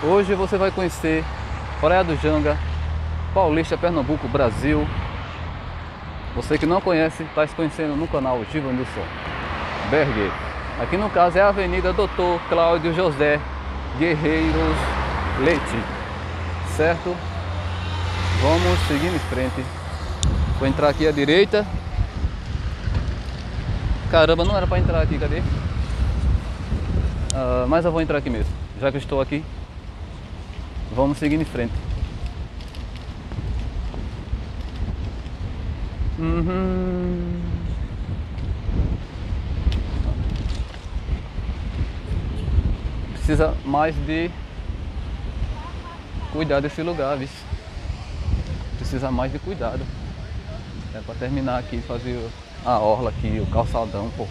Hoje você vai conhecer Praia do Janga, Paulista, Pernambuco, Brasil. Você que não conhece, está se conhecendo no canal Givanilson Berger. Aqui no caso é a Avenida Doutor Cláudio José Guerreiros Leite, certo? Vamos seguir em frente. Vou entrar aqui à direita. Caramba, não era para entrar aqui, cadê? Uh, mas eu vou entrar aqui mesmo, já que estou aqui. Vamos seguir em frente. Uhum. Precisa mais de cuidar desse lugar, viu? Precisa mais de cuidado. É para terminar aqui, fazer a orla aqui, o calçadão, pô.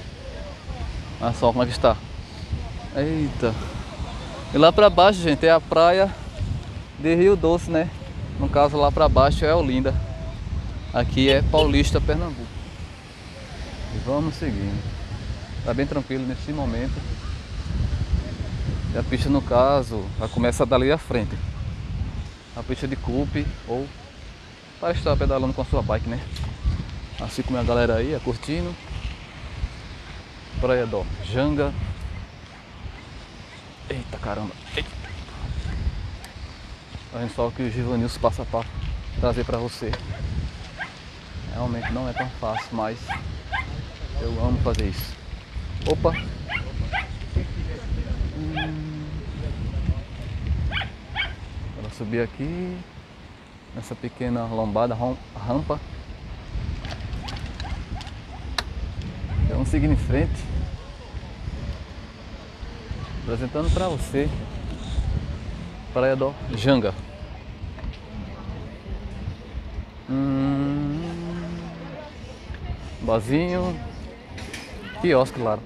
Olha só como é que está. Eita. E lá pra baixo, gente, é a praia de Rio Doce, né? No caso lá pra baixo é Olinda. Aqui é Paulista, Pernambuco. E vamos seguindo. Tá bem tranquilo nesse momento. E a pista no caso, vai começar dali à frente. A pista de coupe ou para estar pedalando com a sua bike, né? Assim como a galera aí, é curtindo. Praia do Janga. Eita caramba. Eita. O que o Givanilson passa para trazer para você. Realmente não é tão fácil, mas eu amo fazer isso. Opa! Hum. Vou subir aqui nessa pequena lombada, rampa. Vamos seguir em frente. Apresentando para você Praia do Janga. Hum, barzinho, quiosque, claro.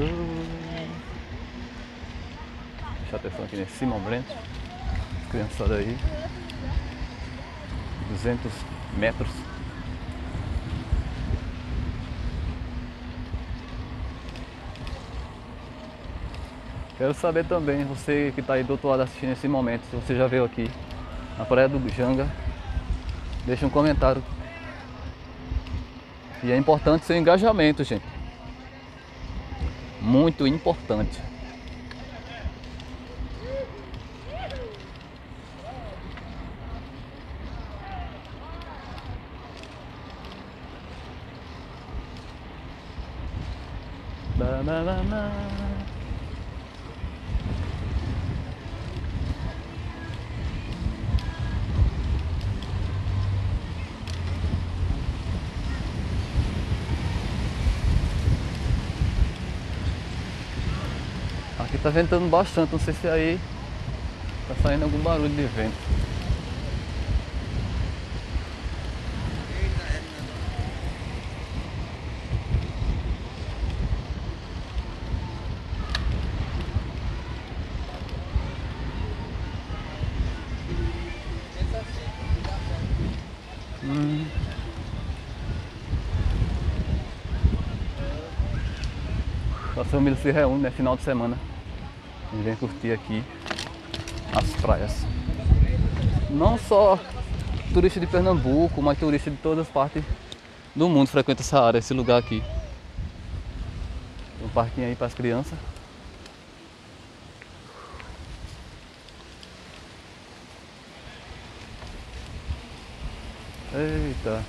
Então, Deixa atenção aqui nesse Brent. Criançada aí. 200 metros. Quero saber também, você que está aí do outro lado assistindo esse momento, se você já veio aqui na Praia do Janga, deixa um comentário. E é importante seu engajamento, gente. Muito importante. Aqui tá ventando bastante, não sei se aí tá saindo algum barulho de vento. A família se reúne, né? Final de semana. E vem curtir aqui as praias. Não só turista de Pernambuco, mas turista de todas as partes do mundo frequenta essa área, esse lugar aqui. Tem um parquinho aí para as crianças. Eita.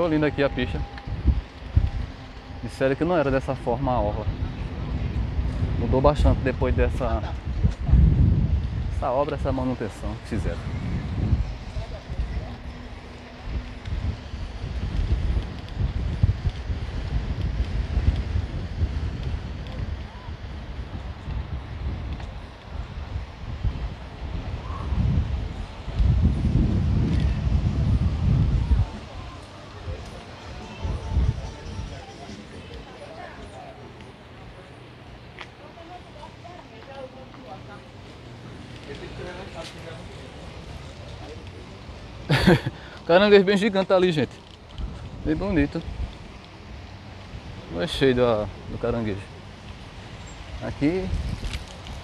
Ficou linda aqui a pista. Disseram que não era dessa forma a orla. Mudou bastante depois dessa essa obra, essa manutenção que fizeram. Caranguejo bem gigante ali, gente. Bem bonito. É cheio do, do caranguejo. Aqui,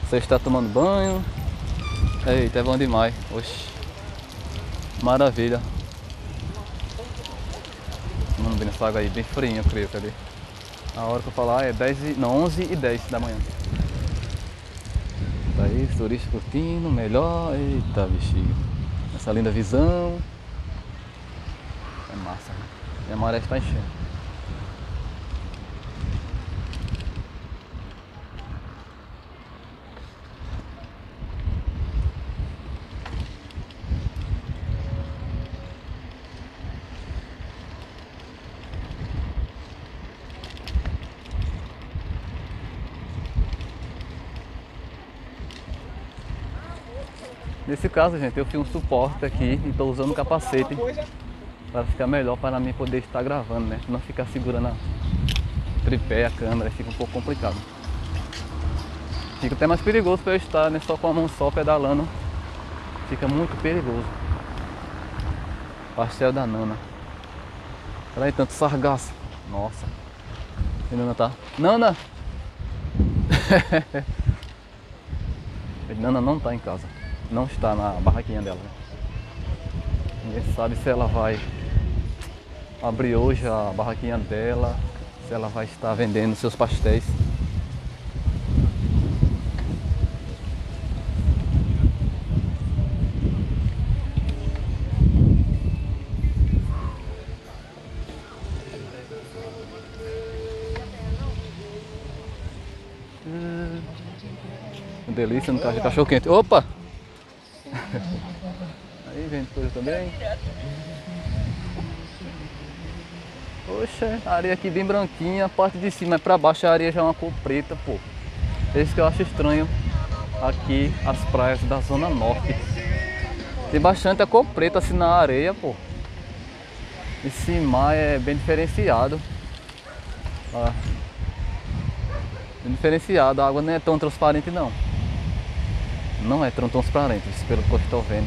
você está tomando banho. Eita, é bom demais. Oxi. Maravilha. Tomando bem nessa água aí, bem frio, eu creio, cadê? A hora que eu falar é 10 e, não, 11 e 10 da manhã. Tá aí, os turistas curtindo, melhor. Eita, bichinho. Essa linda visão. Massa, né? E a maré está enchendo. Nesse caso, gente, eu fiz um suporte aqui e estou usando capacete para ficar melhor para mim poder estar gravando, né? Não ficar segurando a tripé, a câmera, fica um pouco complicado. Fica até mais perigoso para eu estar né, só com a mão só pedalando. Fica muito perigoso. Pastel da Nana. Olha aí, tanto sargaço. Nossa. E Nana tá? Nana! Nana não tá em casa não está na barraquinha dela. Né? Ninguém sabe se ela vai abrir hoje a barraquinha dela, se ela vai estar vendendo seus pastéis. Delícia no cachorro quente. Opa! Aí vem coisa também. Poxa, a areia aqui bem branquinha, a parte de cima é pra baixo a areia já é uma cor preta, pô. É isso que eu acho estranho aqui, as praias da zona norte. Tem bastante a cor preta assim na areia, pô. Esse mar é bem diferenciado. Ó. Bem diferenciado, a água não é tão transparente não não é tão transparente, pelo que eu estou vendo.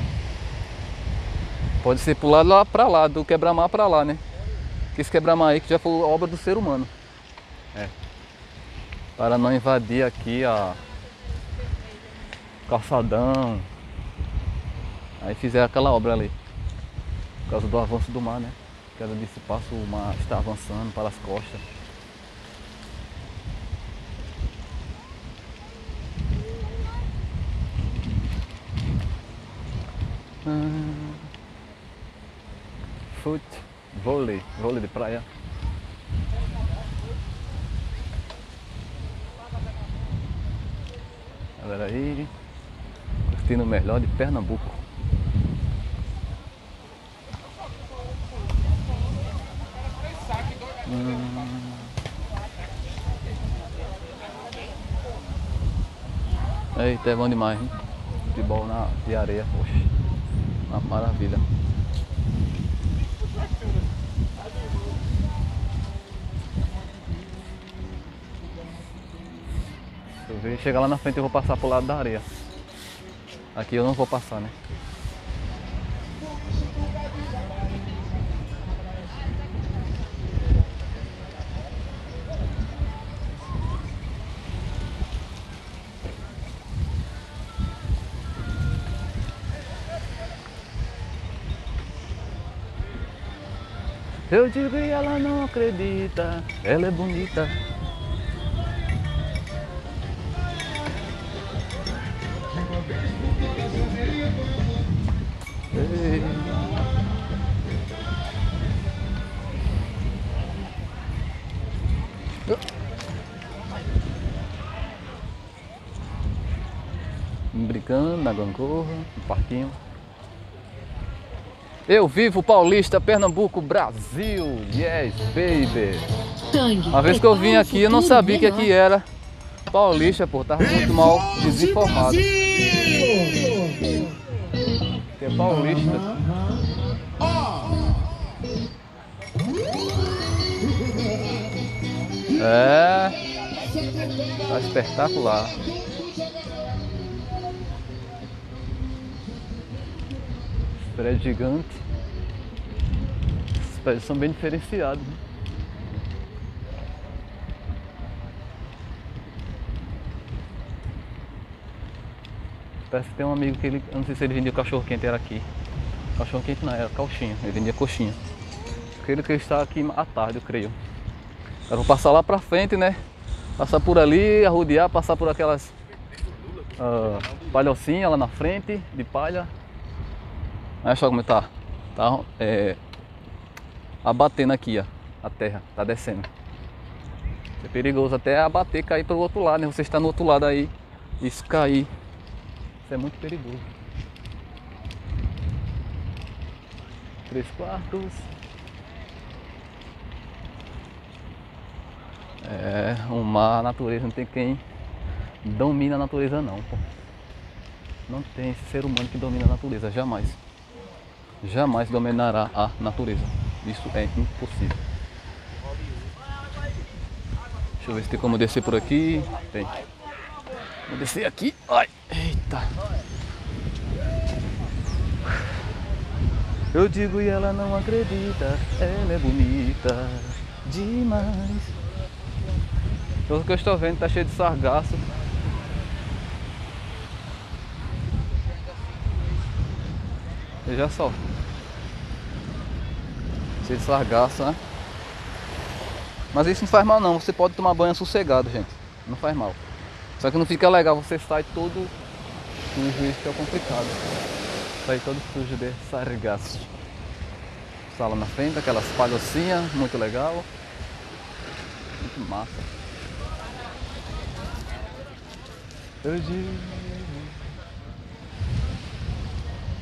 Pode ser pro lado lá para lá, do quebra-mar para lá, né? Esse quebra-mar aí que já foi obra do ser humano. É. Para não invadir aqui a calçadão. Aí fizeram aquela obra ali. Por causa do avanço do mar, né? Cada dia se passa o mar está avançando para as costas. Hum. Foot, vôlei, vôlei de praia. Galera aí, curtindo o melhor de Pernambuco. Hum. Eita, é bom demais, hein? Futebol na, de areia, poxa. Uma maravilha. Se chegar lá na frente eu vou passar pro lado da areia. Aqui eu não vou passar, né? Eu digo e ela não acredita, ela é bonita. Brincando na gangorra, no parquinho. Eu vivo Paulista, Pernambuco, Brasil. Yes, baby. Uma vez que eu vim aqui, eu não sabia que aqui era Paulista, pô. Tava muito mal desinformado. Que é Paulista. É. Tá espetacular. Prédios gigantes. Os prédios são bem diferenciados. Né? Parece que tem um amigo que ele. Não sei se ele vendia cachorro quente, era aqui. Cachorro quente não, era calchinha. Ele vendia coxinha. Creio que está aqui à tarde, eu creio. Eu vou passar lá pra frente, né? Passar por ali, arrodear, passar por aquelas uh, palhocinhas lá na frente, de palha. Olha só como tá. Tá é, abatendo aqui, ó. A terra, tá descendo. É perigoso até abater, cair pro outro lado, né? Você está no outro lado aí. Isso cair. Isso é muito perigoso. Três quartos. É, o mar, a natureza, não tem quem domina a natureza não, pô. Não tem esse ser humano que domina a natureza, jamais. Jamais dominará a natureza. Isso é impossível. Deixa eu ver se tem como descer por aqui. Tem. Vou descer aqui. Ai, eita. Eu digo e ela não acredita. Ela é bonita demais. Tudo que eu estou vendo tá cheio de sargaço. Veja só. Cheio de sargaço, né? Mas isso não faz mal não. Você pode tomar banho sossegado, gente. Não faz mal. Só que não fica legal, você sai todo sujo, isso que é complicado. Sai todo sujo de sargaço. Sala na frente, aquelas palhocinhas, muito legal. Muito massa.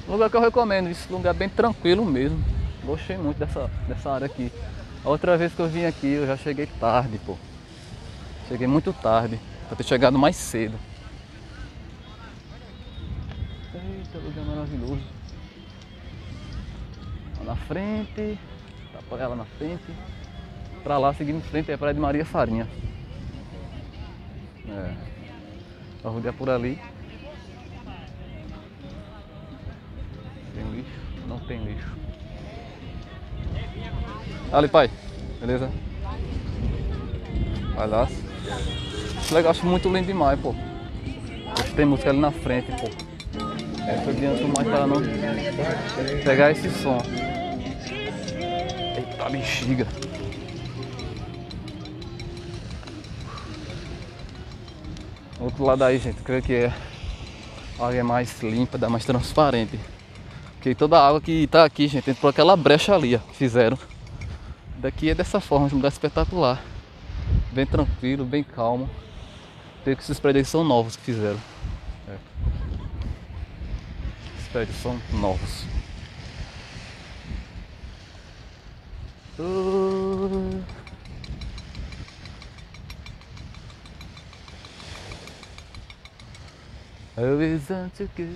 Lugar que eu recomendo, esse lugar é bem tranquilo mesmo. Gostei muito dessa, dessa área aqui. A outra vez que eu vim aqui, eu já cheguei tarde, pô. Cheguei muito tarde. Pra ter chegado mais cedo. Eita, lugar maravilhoso. Lá na frente. Tá por ela na frente. Pra lá, seguindo em frente, é a Praia de Maria Farinha. É. Pra rodear por ali. Tem lixo? Não tem lixo. Ali, pai. Beleza? Vai lá. Legal, acho muito lindo demais, pô. Tem música ali na frente, pô. Essa adianto mais para não pegar esse som. Eita bexiga. Outro lado aí, gente, creio que é a é mais limpa, dá mais transparente. Porque toda a água que tá aqui, gente, entra por aquela brecha ali, ó, que fizeram. Daqui é dessa forma, um lugar espetacular. Bem tranquilo, bem calmo. Tem que esses prédios são novos que fizeram. É. Esses prédios são novos. Uh... Avisando que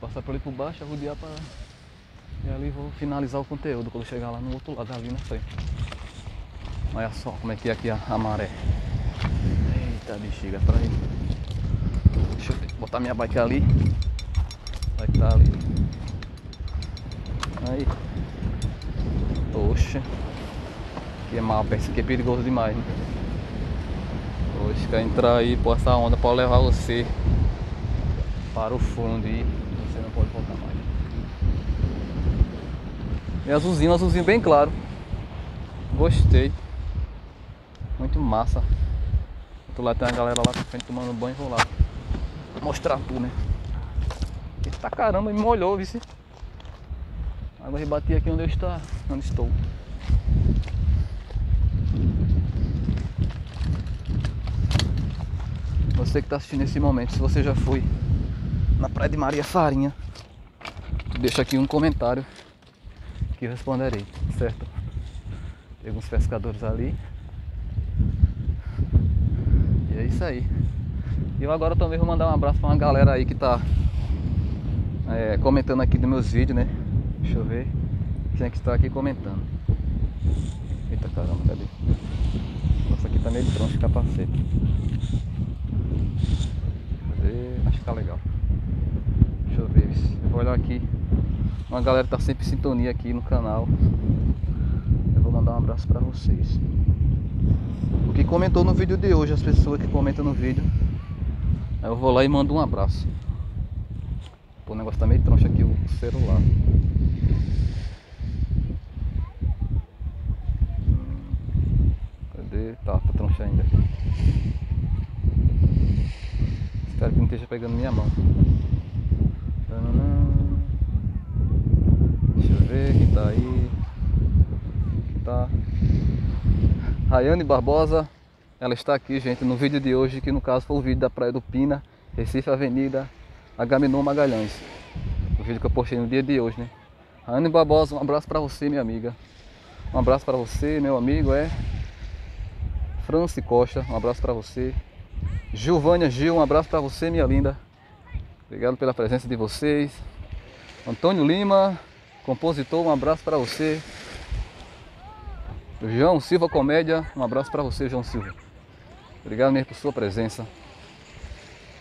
Passar por ali por baixo, rodear para e ali vou finalizar o conteúdo quando chegar lá no outro lado ali na frente. Olha só como é que é aqui a, a maré. Eita bexiga, pra aí. Deixa eu botar minha bike ali. Vai estar tá ali. Aí. Poxa. Que é mapa, esse aqui é perigoso demais, né? Poxa, quer entrar aí, pô, essa onda pode levar você para o fundo e você não pode voltar mais. E azulzinho, azulzinho bem claro. Gostei. Muito massa. Outro lado tem uma galera lá na frente tomando banho, vou lá mostrar tudo, né? Eita caramba, me molhou, vice. Agora rebati aqui onde eu estou, onde estou. Você que está assistindo esse momento, se você já foi na Praia de Maria Farinha, deixa aqui um comentário eu responderei, certo? Tem alguns pescadores ali. E é isso aí. E eu agora também vou mandar um abraço para uma galera aí que tá é, comentando aqui dos meus vídeos, né? Deixa eu ver quem é que está aqui comentando. Eita caramba, cadê? Nossa, aqui tá meio troncho capacete. Cadê? Acho que tá legal. Deixa eu ver. Eu vou olhar aqui. Uma galera tá sempre em sintonia aqui no canal. Eu vou mandar um abraço pra vocês. O que comentou no vídeo de hoje, as pessoas que comentam no vídeo. Eu vou lá e mando um abraço. Pô, o negócio tá meio troncho aqui o celular. Cadê? Tá, tá troncho ainda. Espero que não esteja pegando minha mão. Deixa eu ver quem tá aí. Quem tá. Rayane Barbosa. Ela está aqui, gente, no vídeo de hoje, que no caso foi o vídeo da Praia do Pina, Recife Avenida, Agamenon Magalhães. O vídeo que eu postei no dia de hoje, né? Rayane Barbosa, um abraço para você, minha amiga. Um abraço para você, meu amigo, é Franci Costa, um abraço para você. Gilvânia Gil, um abraço para você, minha linda. Obrigado pela presença de vocês. Antônio Lima, compositor, um abraço para você. João Silva Comédia, um abraço para você, João Silva. Obrigado mesmo por sua presença.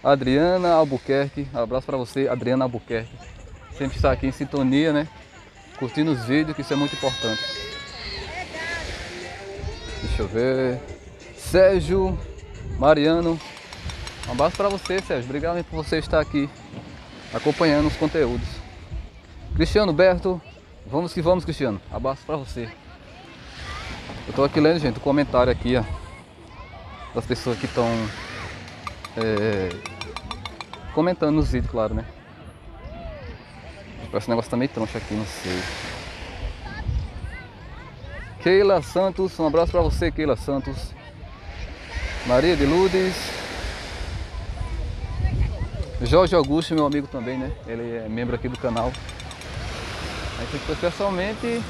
Adriana Albuquerque, um abraço para você, Adriana Albuquerque. Sempre está aqui em sintonia, né? Curtindo os vídeos, que isso é muito importante. Deixa eu ver. Sérgio Mariano, um abraço para você, Sérgio. Obrigado por você estar aqui acompanhando os conteúdos. Cristiano Berto, vamos que vamos, Cristiano. Abraço para você. Eu tô aqui lendo, gente, o comentário aqui, ó, das pessoas que estão é, comentando nos vídeos, claro, né? Esse negócio tá meio troncho aqui, não sei. Keila Santos, um abraço para você, Keila Santos. Maria de Lourdes. Jorge Augusto, meu amigo também, né? Ele é membro aqui do canal. Foi pessoalmente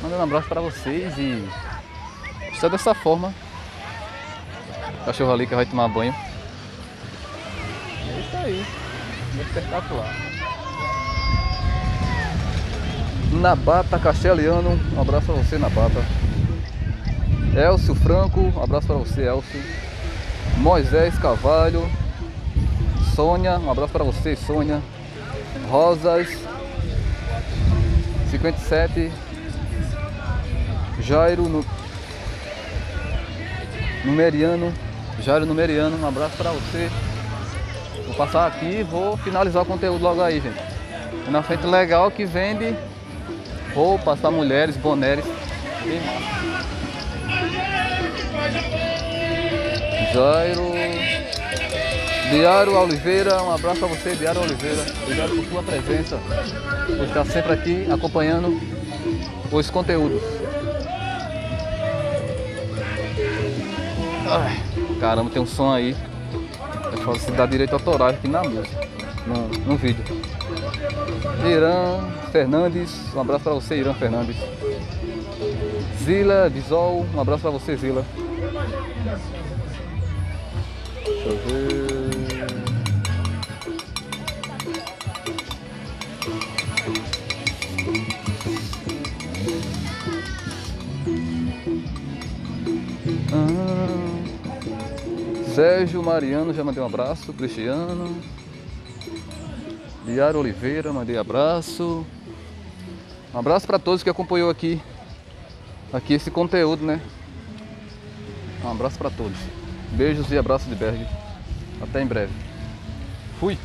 mandando um abraço para vocês e só dessa forma. O cachorro ali que vai tomar banho. É isso aí. Espetacular. Nabata Castelhano, um abraço para você, Nabata. Elcio Franco, um abraço para você, Elcio. Moisés Cavalho. Sônia, um abraço para você, Sônia. Rosas 57. Jairo no... Numeriano. Jairo Numeriano, um abraço para você. Vou passar aqui e vou finalizar o conteúdo logo aí, gente. Na frente legal que vende roupas para mulheres, bonés. Jairo. Diário Oliveira, um abraço para você, Diário Oliveira. Obrigado por sua presença, por estar sempre aqui acompanhando os conteúdos. Ai, caramba, tem um som aí. Eu falo se dá direito autoral aqui na música, no, no vídeo. Irã Fernandes, um abraço para você, Irã Fernandes. Zila Visol, um abraço para você, Zila. Deixa eu ver. Sérgio Mariano, já mandei um abraço. Cristiano. Diário Oliveira, mandei abraço. Um abraço para todos que acompanhou aqui, aqui esse conteúdo, né? Um abraço para todos. Beijos e abraços de Berg. Até em breve. Fui!